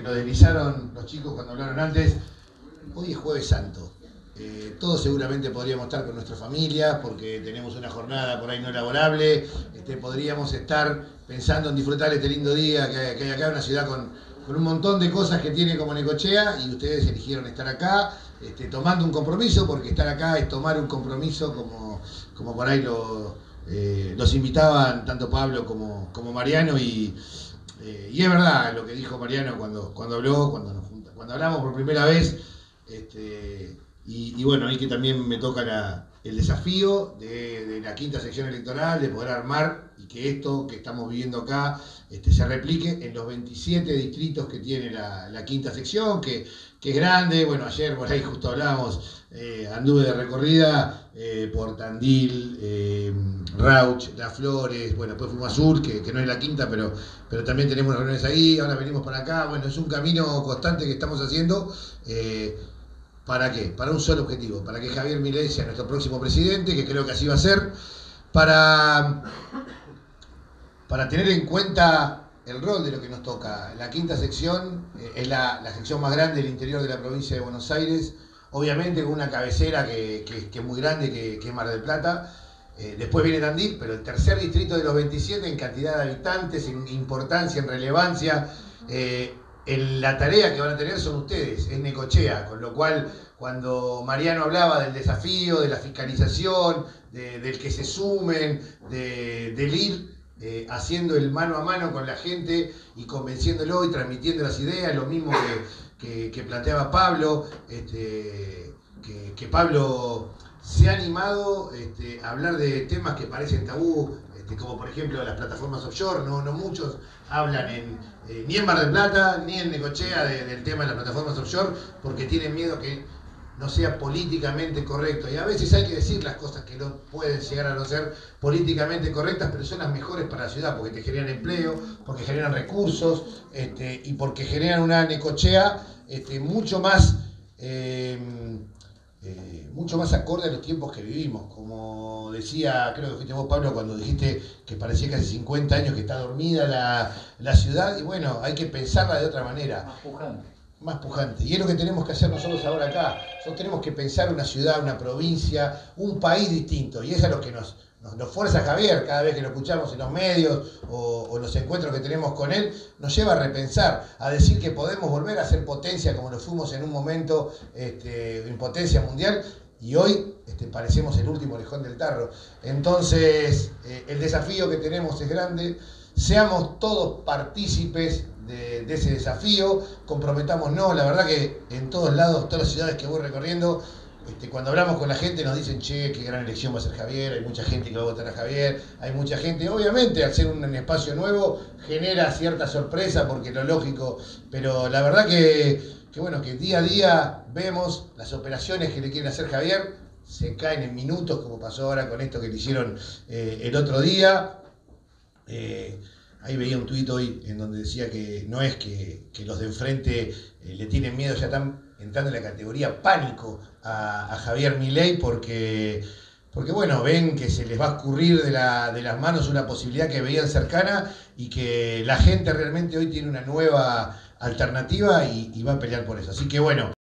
que lo deslizaron los chicos cuando hablaron antes, hoy es jueves santo. Eh, todos seguramente podríamos estar con nuestra familia porque tenemos una jornada por ahí no laborable, este, podríamos estar pensando en disfrutar este lindo día que hay, que hay acá, una ciudad con, con, un montón de cosas que tiene como Necochea y ustedes eligieron estar acá este, tomando un compromiso porque estar acá es tomar un compromiso como, como por ahí lo, eh, los invitaban tanto Pablo como, como Mariano y, eh, y, es verdad lo que dijo Mariano cuando, cuando habló, cuando, nos cuando hablamos por primera vez. Este, y, y, bueno, ahí que también me toca la, el desafío de, la quinta sección electoral, de poder armar y que esto que estamos viviendo acá este, se replique en los 27 distritos que tiene la, quinta sección, que, es grande. Bueno, ayer por ahí justo hablábamos, eh, anduve de recorrida eh, por Tandil, eh, Rauch, Las Flores, bueno, después fuimos a Sur, que, que, no es la quinta, pero, pero también tenemos reuniones ahí, ahora venimos para acá. Bueno, es un camino constante que estamos haciendo. ¿Para qué? Para un solo objetivo, para que Javier Milei sea nuestro próximo presidente, que creo que así va a ser, para, para tener en cuenta el rol de lo que nos toca. La quinta sección eh, es la, la, sección más grande del interior de la provincia de Buenos Aires, obviamente con una cabecera que, que, que es muy grande, que, que, es Mar del Plata. Eh, después viene Tandil, pero el tercer distrito de los 27 en cantidad de habitantes, en importancia, en relevancia. Eh, el, la tarea que van a tener son ustedes, es Necochea, con lo cual cuando Mariano hablaba del desafío, de la fiscalización, de, del que se sumen, de, del ir eh, haciendo el mano a mano con la gente y convenciéndolo y transmitiendo las ideas, lo mismo que, que, planteaba Pablo, este, que, que, Pablo se ha animado este, a hablar de temas que parecen tabú, como por ejemplo las plataformas offshore, no, muchos hablan eh, ni en Mar del Plata, ni en Necochea de, del tema de las plataformas offshore, porque tienen miedo que no sea políticamente correcto. Y a veces hay que decir las cosas que no pueden llegar a no ser políticamente correctas, pero son las mejores para la ciudad, porque te generan empleo, porque generan recursos este, y porque generan una Necochea este, mucho más... Eh, eh, mucho más acorde a los tiempos que vivimos. Como decía, creo que fuiste vos, Pablo, cuando dijiste que parecía que hace 50 años que está dormida la, la ciudad, y bueno, hay que pensarla de otra manera. Más pujante. Y es lo que tenemos que hacer nosotros ahora acá. Nosotros tenemos que pensar una ciudad, una provincia, un país distinto. Y eso es lo que nos, nos, nos, fuerza Javier cada vez que lo escuchamos en los medios o, los encuentros que tenemos con él, nos lleva a repensar, a decir que podemos volver a ser potencia como lo fuimos en un momento este, en potencia mundial y hoy este, parecemos el último lejón del tarro. Entonces, eh, el desafío que tenemos es grande, seamos todos partícipes de, ese desafío, comprometámonos, la verdad que en todos lados, todas las ciudades que voy recorriendo, este, cuando hablamos con la gente nos dicen, che, qué gran elección va a ser Javier, hay mucha gente que va a votar a Javier, hay mucha gente, obviamente al ser un, un espacio nuevo genera cierta sorpresa porque lo lógico, pero la verdad que, que, bueno, que día a día vemos las operaciones que le quieren hacer Javier, se caen en minutos como pasó ahora con esto que le hicieron eh, el otro día. Eh, ahí veía un tuit hoy en donde decía que no es que, que los de enfrente eh, le tienen miedo, ya están entrando en la categoría pánico a, Javier Milei porque, porque, bueno, ven que se les va a escurrir de, la, de las manos una posibilidad que veían cercana y que la gente realmente hoy tiene una nueva alternativa y, y va a pelear por eso. Así que bueno.